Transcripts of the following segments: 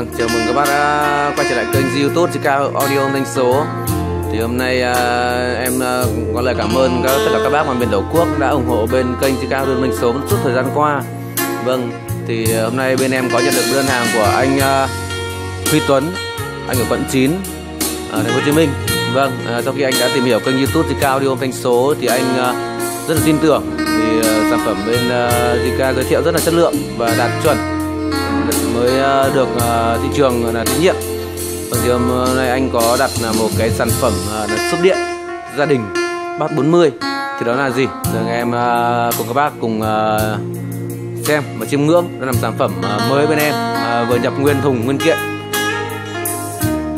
Vâng, chào mừng các bác đã quay trở lại kênh youtube Zika Audio Thanh Số. Thì hôm nay à, em à, có lời cảm ơn các, tất cả các bác ngoài miền Tổ quốc đã ủng hộ bên kênh Zika Audio Thanh Số suốt thời gian qua. Vâng, thì hôm nay bên em có nhận được đơn hàng của anh à, Huy Tuấn Anh ở quận 9, ở à, thành phố Hồ Chí Minh. Vâng, à, sau khi anh đã tìm hiểu kênh youtube Zika Audio Thanh Số thì anh à, rất là tin tưởng thì à, sản phẩm bên à, Zika giới thiệu rất là chất lượng và đạt chuẩn mới à, được à, thị trường là tín nhiệm và thì hôm à, nay anh có đặt là một cái sản phẩm là súp điện gia đình bát 40 thì đó là gì? Rồi em cùng các bác cùng xem và chiêm ngưỡng. Đó là sản phẩm mới bên em vừa nhập nguyên thùng, nguyên kiện.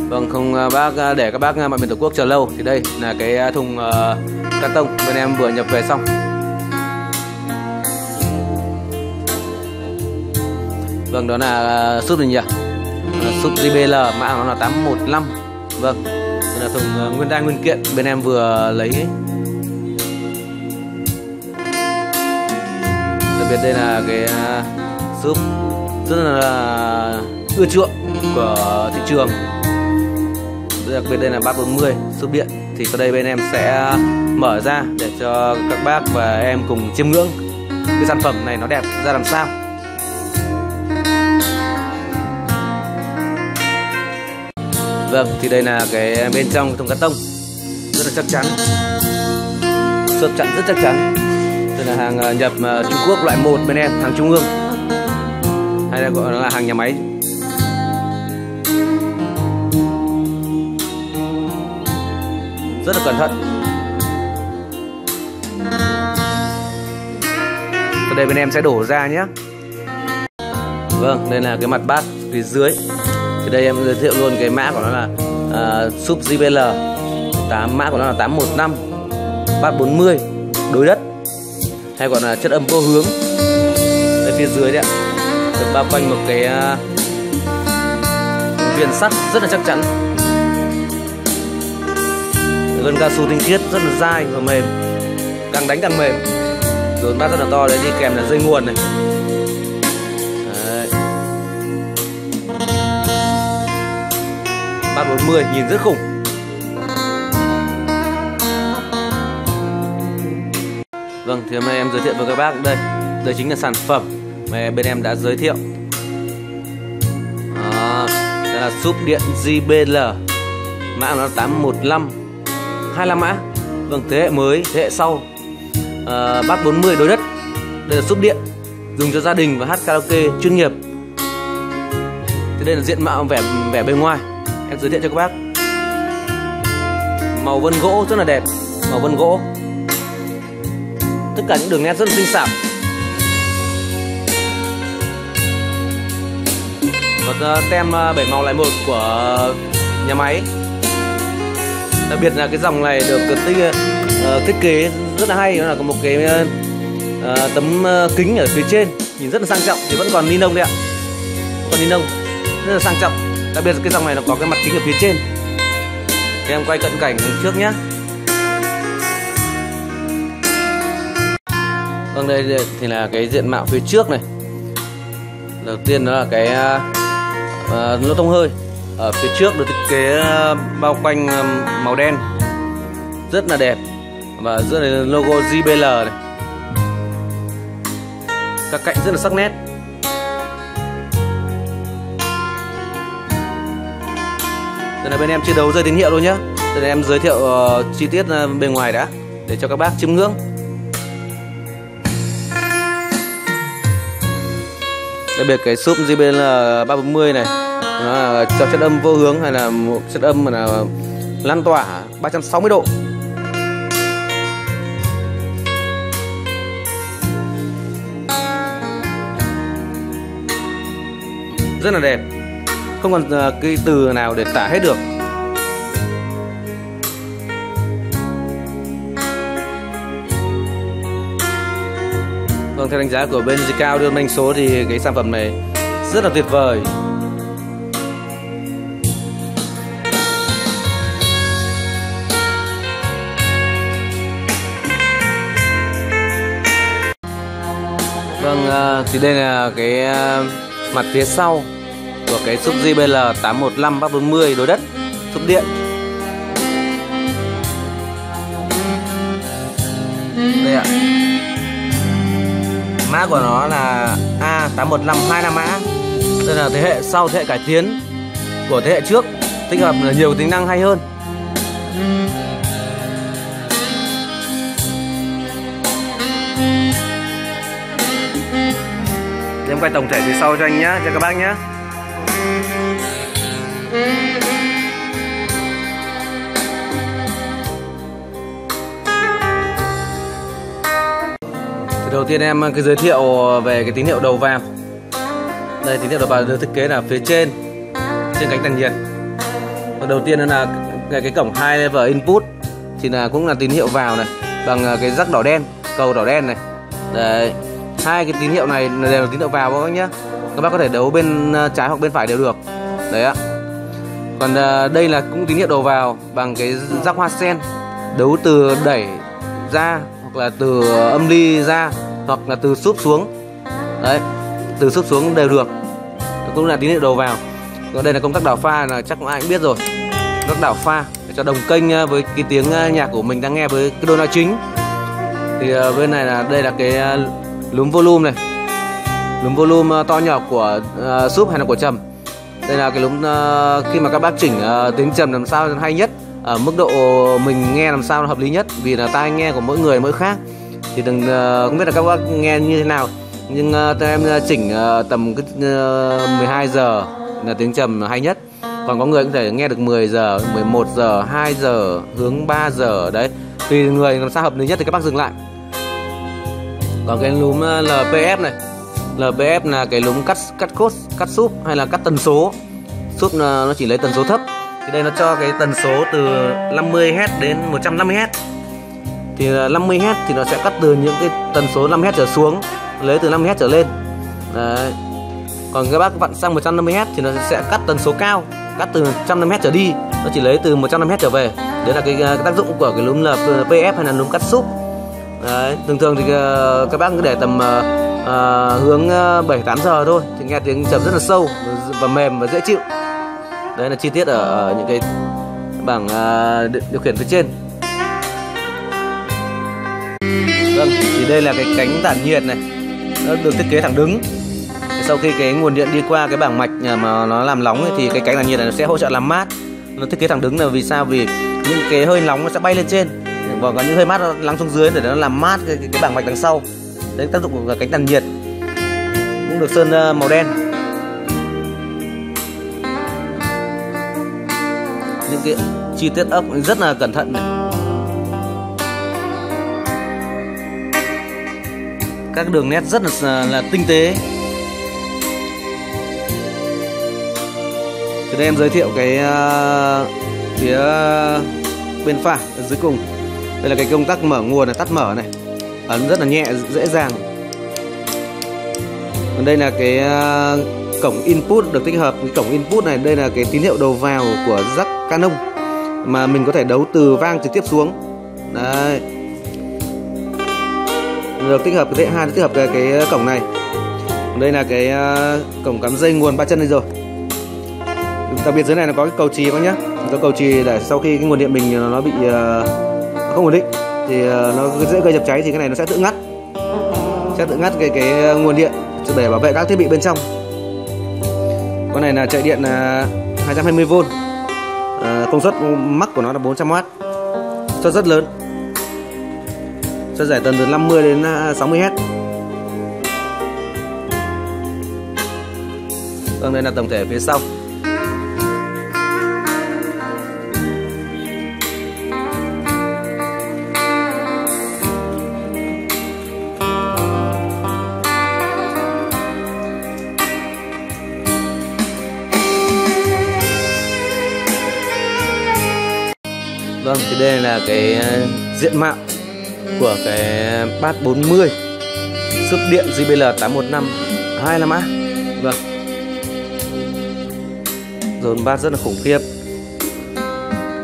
Vâng không bác để các bác mọi miền tổ quốc chờ lâu. Thì đây là cái thùng cắt tông. Bên em vừa nhập về xong. Vâng đó là à, súp gì nhỉ? Súp JBL mã nó là 815 Vâng Đây là thùng à, nguyên đai nguyên kiện bên em vừa lấy. Đặc biệt đây là cái ờ, súp rất là ưa chuộng của thị trường. Đặc biệt đây là 340 súp điện. Thì sau đây bên em sẽ mở ra để cho các bác và em cùng chiêm ngưỡng. Cái sản phẩm này nó đẹp ra làm sao? Vâng, thì đây là cái bên trong thùng cắt tông. Rất là chắc chắn. Xuất chặn rất chắc chắn. Đây là hàng ờ, nhập ờ, Trung Quốc loại 1 bên em, hàng Trung ương. Hay là gọi là hàng nhà máy. Rất là cẩn thận. Ở đây bên em sẽ đổ ra nhé. Vâng, đây là cái mặt bát phía dưới thì đây em giới thiệu luôn cái mã của nó là uh, sub JBL 8 mã của nó là 815 340 đối đất. Hay gọi là chất âm vô hướng. Ở phía dưới đấy ạ. Được bao quanh một cái à, uh, viên sắt rất là chắc chắn. Gân cao su tinh khiết rất là dai và mềm. Càng đánh càng mềm. Rồi bát rất là to đấy đi kèm là dây nguồn này. 340 nhìn rất khủng. Vâng thì hôm nay em giới thiệu với các bác đây. Đây chính là sản phẩm mà bên em đã giới thiệu. Đó, Đây là súp điện JBL Mã nó 815 25 mã. Vâng thế hệ mới, thế hệ sau. À, Bát 40 đối đất. Đây là súp điện Dùng cho gia đình và hát karaoke chuyên nghiệp. Thế đây là diện mạo vẻ vẻ bên ngoài em giới thiệu cho các bác. Màu vân gỗ rất là đẹp. Màu vân gỗ. Tất cả những đường nét rất là xinh xảo. Và ờ, tem ờ, bảy màu lại một của nhà máy. Đặc biệt là cái dòng này được tích, uh, ờ, thiết kế rất là hay. Nó là có một cái uh, tấm uh, kính ở phía trên. Nhìn rất là sang trọng thì vẫn còn ni lông đấy ạ. Còn ni lông. Rất là sang trọng đặc biệt là cái dòng này nó có cái mặt kính ở phía trên. Thì em quay cận cảnh trước nhé vâng đây thì là cái diện mạo phía trước này. Đầu tiên đó là cái uh, lỗ thông hơi. Ở phía trước được thiết kế uh, bao quanh uh, màu đen. Rất là đẹp. Và giữa này logo JBL này. Các cạnh rất là sắc nét. Đây là bên em chưa đấu rơi tín hiệu luôn nhá. Đây là em giới thiệu uh, chi tiết uh, bên ngoài đã Để cho các bác chiêm ngưỡng. Đặc biệt cái súp JBL 340 này Nó là cho chất âm vô hướng hay là một chất âm mà là lan tỏa 360 độ. Rất là đẹp không còn ờ, cái từ nào để tả hết được. Vâng, theo đánh giá của bên Zika đưa manh số thì cái sản phẩm này rất là tuyệt vời. Vâng, ờ, thì đây là cái ờ, mặt phía sau của cái súp JBL 815 340 đối đất súp điện. Đây ạ. Mã của nó là A815 25 mã đây là thế hệ sau thế hệ cải tiến của thế hệ trước, tích hợp là nhiều tính năng hay hơn. Em quay tổng thể phía sau cho anh nhé cho các bác nhé đầu tiên em cứ giới thiệu về cái tín hiệu đầu vào. Đây tín hiệu đầu vào được thiết kế là phía trên trên cánh tản nhiệt. Và đầu tiên là cái, cái cổng hai level input thì là cũng là tín hiệu vào này bằng à, cái rắc đỏ đen cầu đỏ đen này. Đấy hai cái tín hiệu này đều là tín hiệu vào các bác nhé các bác có thể đấu bên à, trái hoặc bên phải đều được. Đấy ạ còn à, đây là cũng tín hiệu đầu vào bằng cái rắc hoa sen. Đấu từ đẩy ra hoặc là từ âm ly ra hoặc là từ súp xuống. Đấy từ súp xuống đều được. Cũng là tín hiệu đầu vào. Còn đây là công tắc đảo pha là chắc cũng ai cũng biết rồi. Công đảo pha để cho đồng kênh à, với cái tiếng à, nhạc của mình đang nghe với cái đôi nói chính. Thì à, bên này là đây là cái lúm volume này. Lúm volume to nhỏ của uh, súp hay là của trầm đây là cái lúc uh, khi mà các bác chỉnh uh, tiếng trầm làm sao hay nhất ở mức độ mình nghe làm sao nó hợp lý nhất vì là tai nghe của mỗi người mỗi khác. Thì đừng uh, không biết là các bác nghe như thế nào nhưng uh, em chỉnh uh, tầm cái uh, 12 giờ là tiếng trầm hay nhất. Còn có người có thể nghe được 10 giờ 11 giờ 2 giờ hướng 3 giờ đấy. Tùy người làm sao hợp lý nhất thì các bác dừng lại. Còn cái núm LPF này. LPF là cái lúng cắt cắt cốt cắt súp hay là cắt tần số. Súp nó chỉ lấy tần số thấp. Thì đây nó cho cái tần số từ 50 Hz đến 150 Hz thì 50 Hz thì nó sẽ cắt từ những cái tần số 5 Hz trở xuống lấy từ 5 Hz trở lên. Đấy. Còn các bác vặn sang 150Hz thì nó sẽ cắt tần số cao cắt từ 150Hz trở đi. Nó chỉ lấy từ 150Hz trở về. Đấy là cái, cái tác dụng của cái núm là PF hay là núm cắt súp. Đấy. Thường thường thì ờ, các bác cứ để tầm ờ, uh, hướng ờ, 7 8 giờ thôi thì nghe tiếng trầm rất là sâu và mềm và dễ chịu. Đấy là chi tiết ở, ở những cái bảng uh, điều khiển phía trên. Vâng thì đây là cái cánh tản nhiệt này nó được thiết kế thẳng đứng. Sau khi cái nguồn điện đi qua cái bảng mạch ờ, mà nó làm nóng thì cái cánh tản nhiệt này nó sẽ hỗ trợ làm mát. Nó thiết kế thẳng đứng là vì sao? Vì những cái hơi nóng nó sẽ bay lên trên. Và có những hơi mát nó lắng xuống dưới để nó làm mát cái, cái, cái bảng mạch đằng sau đấy tác dụng của cánh tản nhiệt. Cũng được sơn ờ, màu đen. Những cái chi tiết ốc rất là cẩn thận này. Các đường nét rất là, ờ, là tinh tế. Thì đây em giới thiệu cái uh, phía bên phải ở dưới cùng. Đây là cái công tắc mở nguồn là tắt mở này ấn rất là nhẹ dễ dàng. Còn đây là cái à, cổng input được tích hợp. Cái cổng input này đây là cái tín hiệu đầu vào của jack Canon mà mình có thể đấu từ vang trực tiếp xuống. Đấy. Được tích hợp cái thế hai tích hợp cái, cái cổng này. Đây là cái à, cổng cắm dây nguồn ba chân này rồi. Đặc biệt dưới này nó có cái cầu trì các nhá có cầu trì để sau khi cái nguồn điện mình à, nó bị không ổn định thì ờ, nó dễ gây chập cháy thì cái này nó sẽ tự ngắt. Sẽ tự ngắt cái cái ờ, nguồn điện để bảo vệ các thiết bị bên trong. Con này là chạy điện ờ, 220V à, công suất mắc của nó là 400W suất rất lớn. Cho giải tần từ 50 đến 60 Hz Vâng đây là tổng thể phía sau. Đây là cái ờ, diện mạo của cái bát 40 sức điện JBL 815 25A Vâng. Dồn bát rất là khủng khiếp.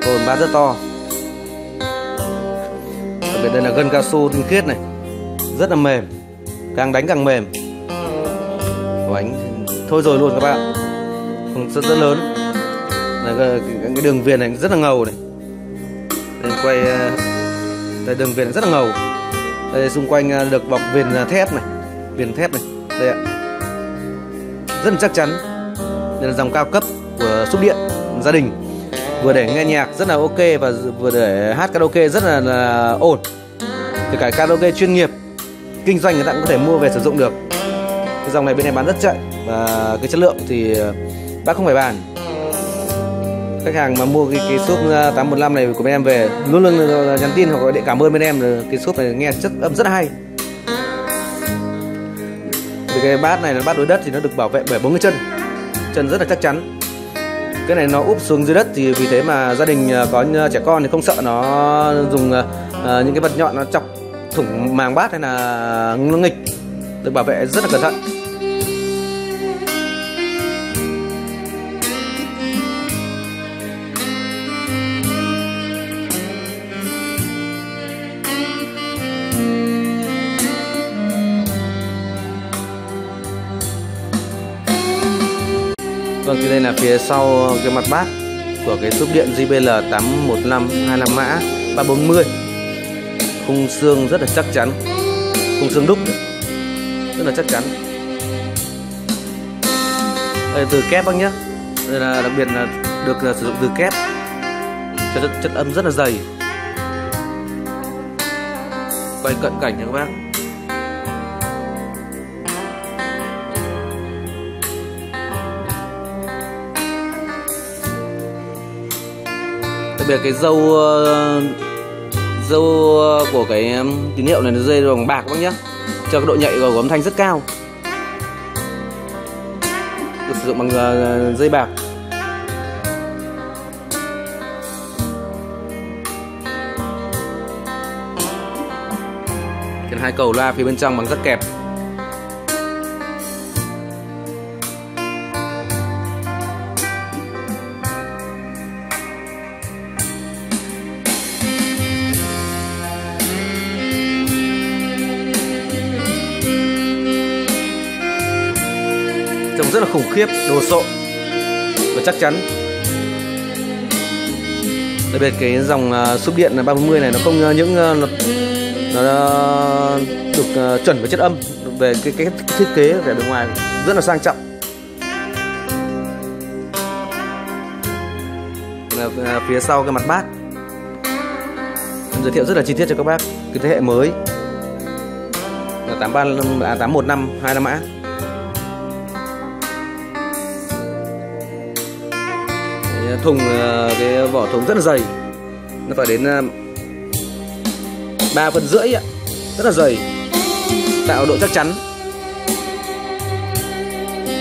Dồn bát rất to. Đặc biệt đây là gân cao su tinh khiết này. Rất là mềm. Càng đánh càng mềm. Đánh thôi rồi luôn các bạn. Rất rất lớn. Cái, cái đường viền này rất là ngầu này đây quay ờ, đây đường viền rất là ngầu. Đây xung quanh ờ, được bọc viền ờ, thép này viền thép này. Đây ạ. Rất là chắc chắn. Đây là dòng cao cấp của xúc điện gia đình. Vừa để nghe nhạc rất là ok và vừa để hát karaoke rất là, là ổn. Kể cả karaoke chuyên nghiệp kinh doanh người ta cũng có thể mua về sử dụng được. Cái dòng này bên em bán rất chạy và cái chất lượng thì bác không phải bàn khách hàng mà mua cái cái shop à, 815 này của bên em về luôn luôn nhắn tin hoặc gọi điện cảm ơn bên em cái shop này nghe chất âm rất hay. Thì cái bát này là bát đối đất thì nó được bảo vệ bởi bốn cái chân chân rất là chắc chắn. Cái này nó úp xuống dưới đất thì vì thế mà gia đình à, có trẻ con thì không sợ nó dùng uh, những cái vật nhọn nó chọc thủng màng bát hay là nó nghịch được bảo vệ rất là cẩn thận. Đây là phía sau cái mặt bát của cái súp điện JBL 815 25 mã 340 khung xương rất là chắc chắn. Khung xương đúc rất là chắc chắn. Đây từ kép bác nhé đây là đặc biệt là được à, sử dụng từ kép. Chất, chất âm rất là dày. Quay cận cảnh nha các bác. Biệt cái dâu ờ, dâu ờ, của cái tín hiệu này nó dây bằng bạc các bác nhé cho cái độ nhạy của âm thanh rất cao. Được sử dụng bằng ờ, dây bạc. Hai cầu loa phía bên trong bằng rất kẹp. Rất là khủng khiếp đồ sộ. Và chắc chắn đặc biệt cái dòng uh, súp điện là 340 này nó không uh, những uh, nó, nó được uh, chuẩn với chất âm về cái, cái, thiết kế vẻ bề ngoài rất là sang trọng. Uh, phía sau cái mặt bát giới thiệu rất là chi tiết cho các bác cái thế hệ mới. Là 83 là 815 25 mã. Thùng ờ, cái vỏ thùng rất là dày. Nó phải đến ờ, ba phân rưỡi ạ, rất là dày, tạo độ chắc chắn.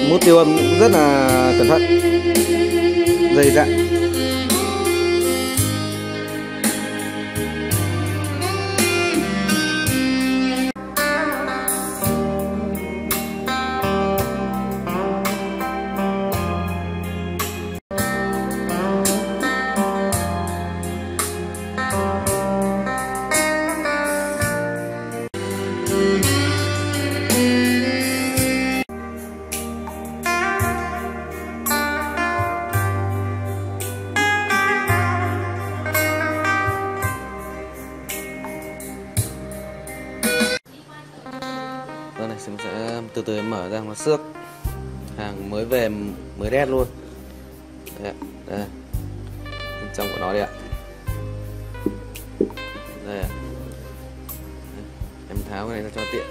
Mút tiêu âm rất là cẩn thận. Dày dặn từ từ mở ra nó xước. Hàng mới về mới đét luôn. Đây, đây. bên trong của nó đây ạ. Đây ạ. Em tháo cái này ra cho tiện.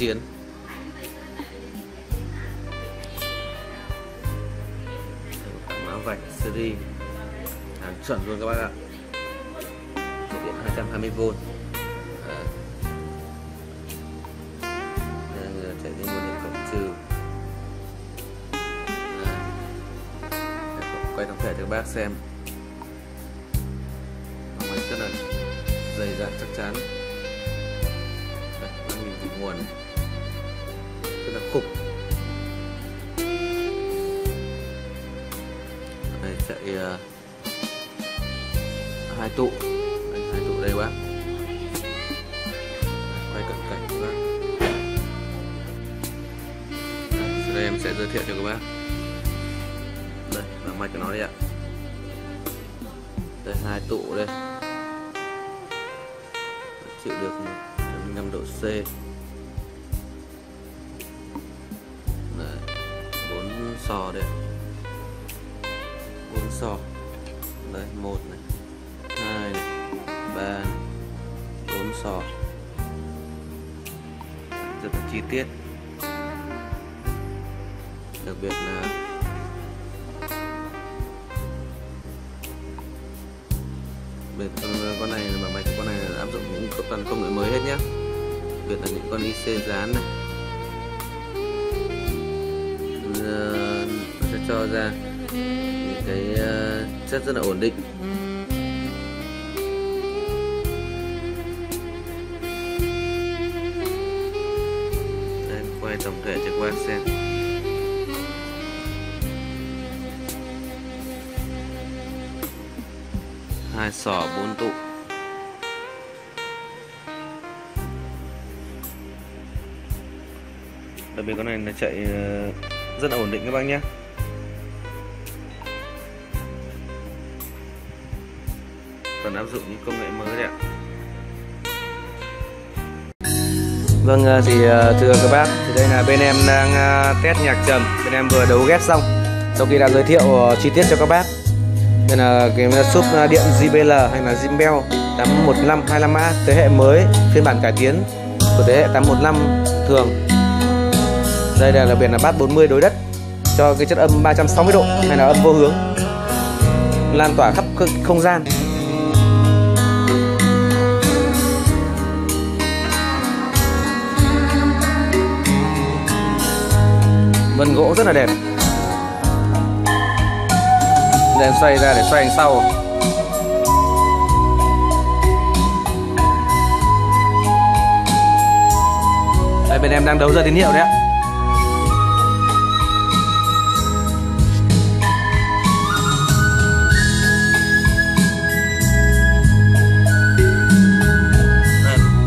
Chiến. Mã vạch series hàng chuẩn luôn các bác ạ. Điện 220V chạy đến nguồn điện cộng trừ. Quay tổng thể cho các bác xem. Rất là dày dặn chắc chắn. Nguồn rất là khủng đây chạy uh, hai tụ. Hai tụ đây bác quay cận cảnh các bác. Đây em sẽ giới thiệu cho các bác. Đây là mạch của nó đây ạ. Đây hai tụ đây. Chịu được 5 độ C. sò đây bốn sò. Đây, một này. Hai này. Ba này. Bốn sò. Rất là chi tiết. Đặc biệt là biệt con này là máy con này là áp dụng những toàn công nghệ mới hết nhé biệt là những con IC dán này. Cho ra. Những cái ờ, chất rất là ổn định. Đây, quay tổng thể cho các bạn xem. Hai sỏ bốn tụ. Đặc biệt con này nó chạy ờ, rất là ổn định các bác nhé. Cần áp dụng những công nghệ mới đấy ạ. Vâng à, thì à, thưa các bác, thì đây là bên em đang à, test nhạc trầm. Bên em vừa đấu ghép xong. Sau khi đã giới thiệu chi tiết cho các bác đây là cái súp điện JBL hay là Zimbel 815 25A thế hệ mới, phiên bản cải tiến của thế hệ 815 thường. Đây là đặc biệt là bát 40 đối đất, cho cái chất âm 360 độ, hay là âm vô hướng, lan tỏa khắp không gian. Vân gỗ rất là đẹp. Đèn xoay ra để xoay đằng sau. Đây, bên em đang đấu ra tín hiệu đấy ạ.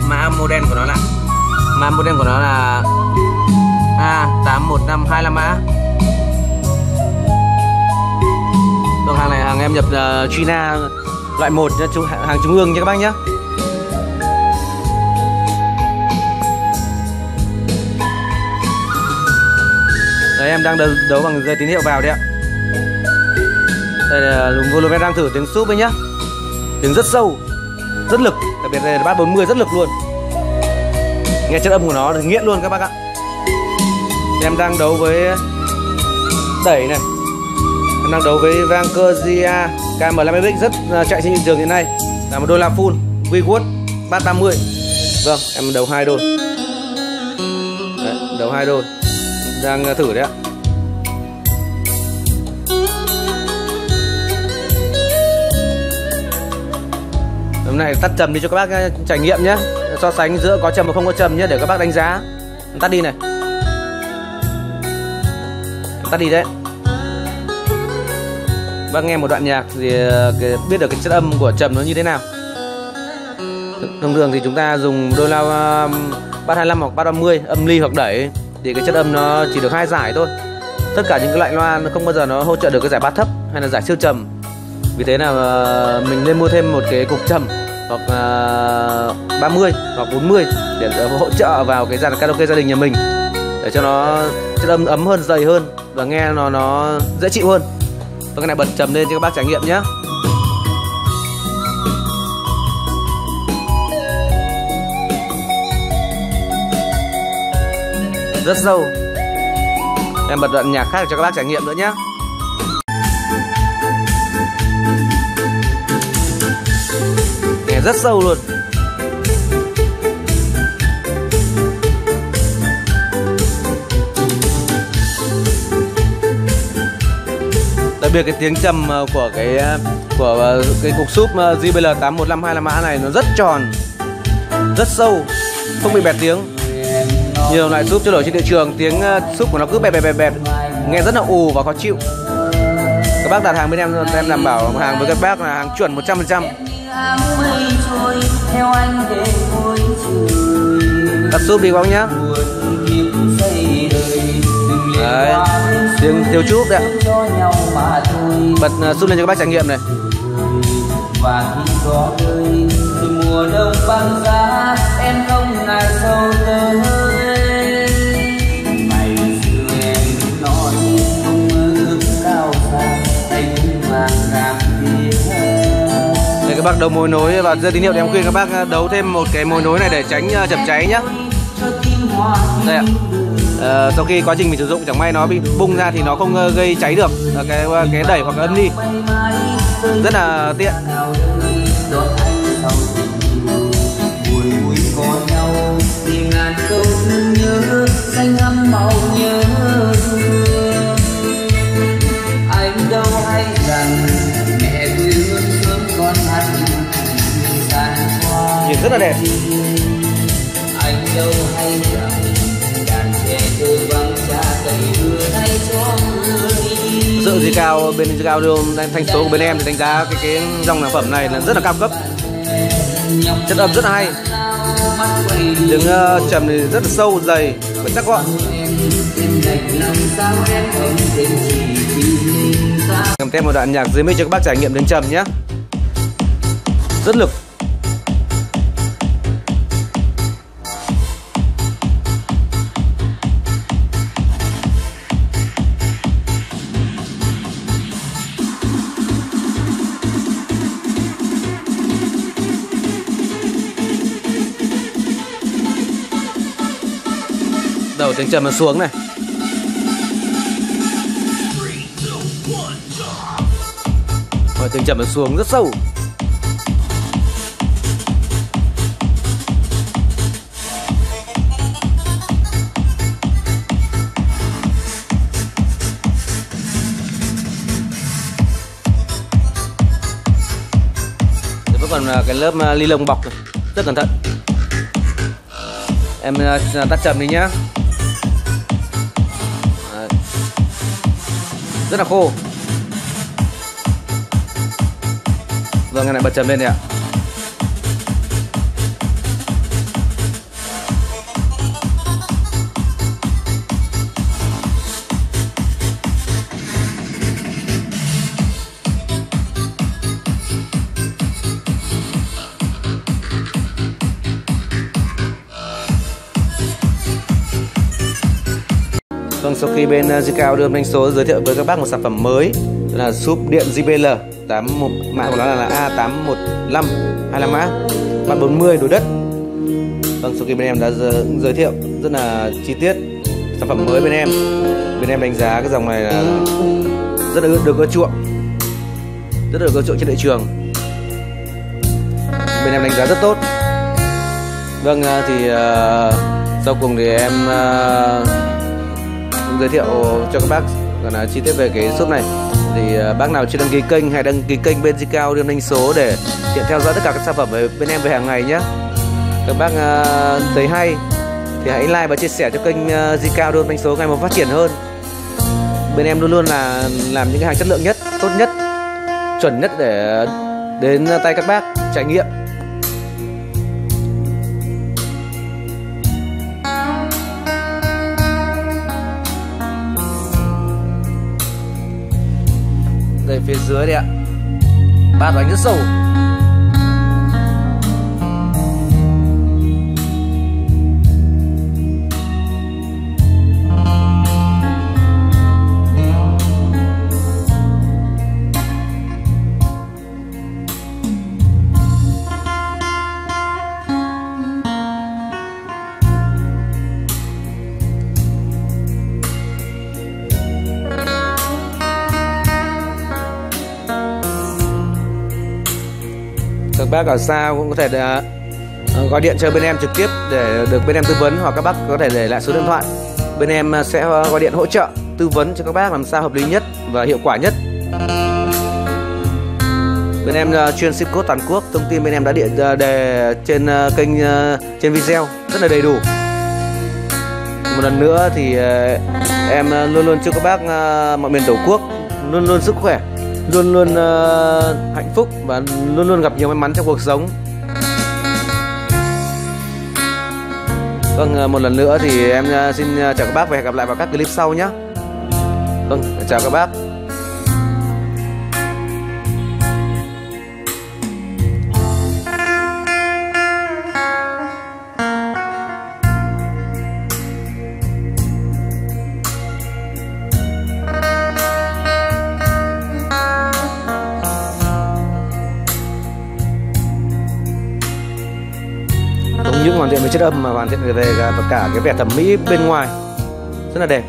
Mã model của nó là mã model của nó là A81525A Được vâng, hàng này hàng em nhập ờ, uh, China loại 1 hàng trung ương nha các bác nhé Đấy em đang đấu, đấu bằng dây tín hiệu vào đấy ạ. Đây là volume đang thử tiếng súp đấy nhá. Tiếng rất sâu Rất lực Đặc biệt là bát 40 rất lực luôn. Nghe chất âm của nó thì nghiện luôn các bác ạ. Em đang đấu với Đẩy này. Em đang đấu với Vanker Zia KM5X rất à, chạy trên thị trường hiện nay. Là một đôi la full VWood 380 Vâng em đấu hai đôi. Đấy, Đấu hai đôi. Đang à, thử đấy ạ. Hôm nay tắt trầm đi cho các bác à, trải nghiệm nhé So sánh giữa có trầm và không có trầm nhé Để các bác đánh giá. Tắt đi này. Tắt đi đấy. Bác nghe một đoạn nhạc thì ờ, biết được cái chất âm của trầm nó như thế nào. Thông thường thì chúng ta dùng đôi lao bát 25 hoặc bát 30 âm ly hoặc đẩy thì cái chất âm nó chỉ được hai giải thôi. Tất cả những cái loại loa nó không bao giờ nó hỗ trợ được cái giải bát thấp hay là giải siêu trầm. Vì thế là ờ, mình nên mua thêm một cái cục trầm hoặc ờ, uh, 30 hoặc 40 để hỗ trợ vào cái dàn karaoke gia đình nhà mình để cho nó chất âm ấm hơn dày hơn và nghe nó nó dễ chịu hơn. Và cái này bật trầm lên cho các bác trải nghiệm nhé rất sâu. Em bật đoạn nhạc khác cho các bác trải nghiệm nữa nhé nghe rất sâu luôn. Đặc biệt cái tiếng trầm ờ, của cái ờ, của ờ, cái cục súp JBL 81525 mã này nó rất tròn, rất sâu, không bị bẹt tiếng. Nhiều loại súp trao đổi trên thị trường, tiếng súp của nó cứ bẹp bẹp bẹp bẹp nghe rất là ù và khó chịu. Các bác đặt hàng bên em em đảm bảo hàng với các bác là hàng chuẩn 100% đặt súp đi các nhá đấy, tiếng tiêu chút đấy bật à, súp lên cho các bác trải nghiệm này. Và khi có đời thì mùa đông băng giá em không ngại sâu tới ngày xưa em nói không mơ cao xa anh mang ngàn đây, các bác đấu mối nối và giờ tín hiệu thì em khuyên các bác à, đấu thêm một cái mối nối này để tránh à, chập cháy nhá. Đây ạ à, sau khi quá trình mình sử dụng chẳng may nó bị bung ra thì nó không ờ, gây cháy được. Cái ờ, cái đẩy hoặc ấn đi. Rất là tiện. Xanh ngắm màu nhớ anh đâu hay rằng mẹ quê hương sớm con hát nhìn rất là đẹp. Anh đâu hay rằng dự gì cao bên gì cao đường thanh số của bên em thì đánh giá cái cái dòng sản phẩm này là rất là cao cấp. Chất âm rất hay. Tiếng uh, trầm thì rất là sâu dày và chắc gọn. Kèm thêm một đoạn nhạc dưới mic cho các bác trải nghiệm đến trầm nhé. Rất lực. Đầu tiếng trầm nó xuống này. Rồi tiếng trầm nó xuống rất sâu. Vẫn còn à, cái lớp à, ly lông bọc này. rất cẩn thận. Em à, tắt trầm đi nhá. Em lại bật trầm lên đây ạ sau khi bên ờ, Zcao đưa đánh số giới thiệu với các bác một sản phẩm mới là súp điện JBL 81 mã của nó là A815 25 mã 340 đối đất. Vâng, sau khi bên em đã giới thiệu rất là chi tiết sản phẩm mới bên em. Bên em đánh giá cái dòng này là rất là được ưa chuộng. Rất là được ưa chuộng trên thị trường. Bên em đánh giá rất tốt. Vâng ờ, thì uh, sau cùng thì em uh, giới thiệu cho các bác còn là chi tiết về cái shop này. Thì à, bác nào chưa đăng ký kênh hãy đăng ký kênh bên Zikao Điềm Thanh Số để tiện theo dõi tất cả các sản phẩm về bên em về hàng ngày nhé. Các bác à, thấy hay thì hãy like và chia sẻ cho kênh à, Zikao Zcao Điềm Thanh Số ngày một phát triển hơn. Bên em luôn luôn là làm những cái hàng chất lượng nhất, tốt nhất, chuẩn nhất để đến tay các bác trải nghiệm. Phía dưới đây ạ. Ba bánh rất sâu. Bác ở xa cũng có thể uh, gọi điện cho bên em trực tiếp để được bên em tư vấn hoặc các bác có thể để lại số điện thoại. Bên em ờ, sẽ gọi điện hỗ trợ tư vấn cho các bác làm sao hợp lý nhất và hiệu quả nhất. Bên em chuyên ship code toàn quốc thông tin bên em đã điện đề trên kênh trên video rất là đầy đủ. Một lần nữa thì em luôn luôn chúc các bác mọi miền tổ quốc luôn luôn sức khỏe luôn luôn ờ, hạnh phúc và luôn luôn gặp nhiều may mắn trong cuộc sống Vâng, ờ, một lần nữa thì em ờ, xin chào các bác và hẹn gặp lại vào các clip sau nhé. Vâng, chào các bác. Hoàn thiện về chất âm mà hoàn thiện về cả, cái vẻ thẩm mỹ bên ngoài. Rất là đẹp.